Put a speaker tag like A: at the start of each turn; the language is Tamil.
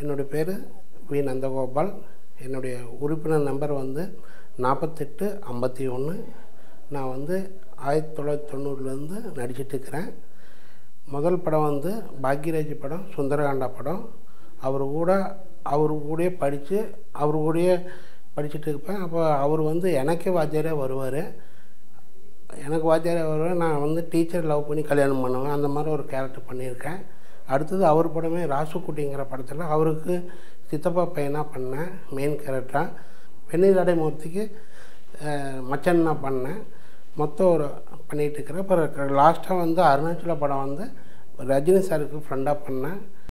A: என்னுடைய பேர் வி. நந்தகோபால். என்னுடைய உறுப்பினர் நம்பர் வந்து நாற்பத்தெட்டு ஐம்பத்தி ஒன்று நான் வந்து ஆயிரத்தி தொள்ளாயிரத்தி தொண்ணூறுலேருந்து நடிச்சிட்டு இருக்கிறேன். முதல் படம் வந்து பாக்யராஜ் படம் சுந்தரகாண்டா படம். அவர் கூட அவர் கூடயே படித்து அவர் கூடயே படிச்சுட்டு இருப்பேன். அப்போ அவர் வந்து எனக்கே வாத்தியாராக வருவார். எனக்கு வாத்தியாராக வருவார். நான் வந்து டீச்சர் லவ் பண்ணி கல்யாணம் பண்ணுவேன். அந்த மாதிரி ஒரு கேரக்டர் பண்ணியிருக்கேன். அடுத்தது அவர் படமே ராசுக்குட்டிங்கிற படத்தில் அவருக்கு சித்தப்பா பையனாக பண்ணேன் மெயின் கேரக்டராக வெந்நீர் அடைமூர்த்திக்கு மச்சன்னா பண்ணேன் மொத்தம் ஒரு பண்ணிகிட்டு இருக்கிறேன் அப்புறம் லாஸ்ட்டாக வந்து அருணாச்சல படம் வந்து ரஜினி சாருக்கு ஃப்ரெண்டாக பண்ணேன்